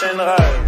And I.